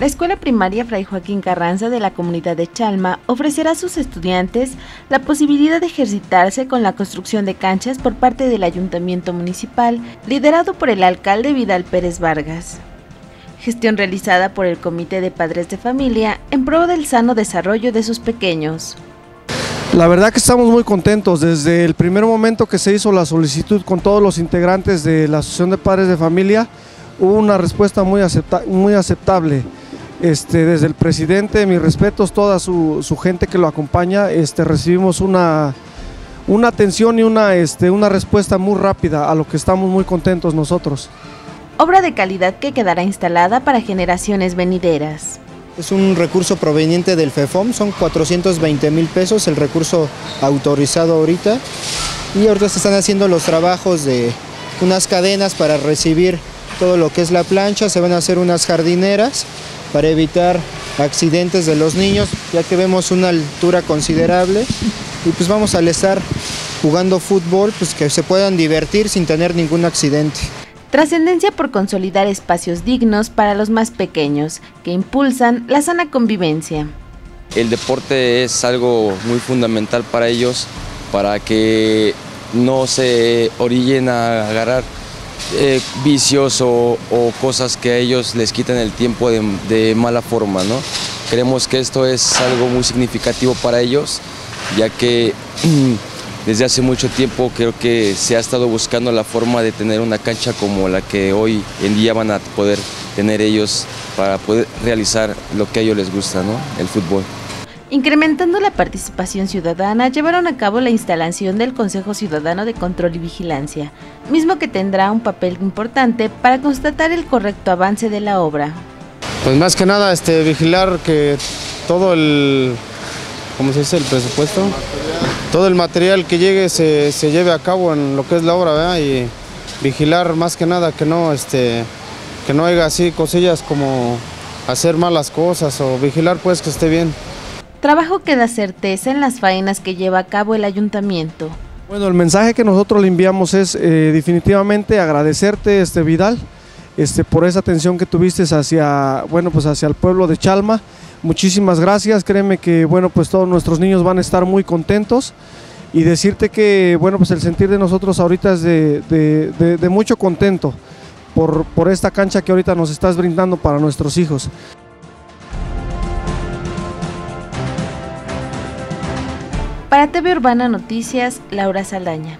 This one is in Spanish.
La escuela primaria Fray Joaquín Carranza de la comunidad de Chalma ofrecerá a sus estudiantes la posibilidad de ejercitarse con la construcción de canchas por parte del ayuntamiento municipal, liderado por el alcalde Vidal Pérez Vargas. Gestión realizada por el Comité de Padres de Familia en pro del sano desarrollo de sus pequeños. La verdad que estamos muy contentos. Desde el primer momento que se hizo la solicitud con todos los integrantes de la Asociación de Padres de Familia, hubo una respuesta muy, muy aceptable. Este, desde el presidente, mis respetos, toda su, gente que lo acompaña, este, recibimos una, una atención y una, este, una respuesta muy rápida a lo que estamos muy contentos nosotros. Obra de calidad que quedará instalada para generaciones venideras. Es un recurso proveniente del FEFOM, son 420 mil pesos el recurso autorizado ahorita y ahorita se están haciendo los trabajos de unas cadenas para recibir todo lo que es la plancha, se van a hacer unas jardineras para evitar accidentes de los niños, ya que vemos una altura considerable y pues vamos a estar jugando fútbol, pues que se puedan divertir sin tener ningún accidente. Trascendencia por consolidar espacios dignos para los más pequeños, que impulsan la sana convivencia. El deporte es algo muy fundamental para ellos, para que no se orillen a agarrar eh, vicios o, cosas que a ellos les quitan el tiempo de, mala forma. ¿no? Creemos que esto es algo muy significativo para ellos, ya que desde hace mucho tiempo creo que se ha estado buscando la forma de tener una cancha como la que hoy en día van a poder tener ellos para poder realizar lo que a ellos les gusta, ¿no? el fútbol. Incrementando la participación ciudadana, llevaron a cabo la instalación del Consejo Ciudadano de Control y Vigilancia, mismo que tendrá un papel importante para constatar el correcto avance de la obra. Pues más que nada este, vigilar que todo el, ¿cómo se dice? El presupuesto, todo el material que llegue se, lleve a cabo en lo que es la obra, y vigilar más que nada que no, este, que no haya así cosillas como hacer malas cosas o vigilar pues que esté bien. Trabajo que da certeza en las faenas que lleva a cabo el ayuntamiento. Bueno, el mensaje que nosotros le enviamos es eh, definitivamente agradecerte, este Vidal, este, por esa atención que tuviste hacia, bueno, pues hacia el pueblo de Chalma. Muchísimas gracias, créeme que bueno, pues todos nuestros niños van a estar muy contentos y decirte que bueno, pues el sentir de nosotros ahorita es de, mucho contento por, por esta cancha que ahorita nos estás brindando para nuestros hijos. Para TV Urbana Noticias, Laura Saldaña.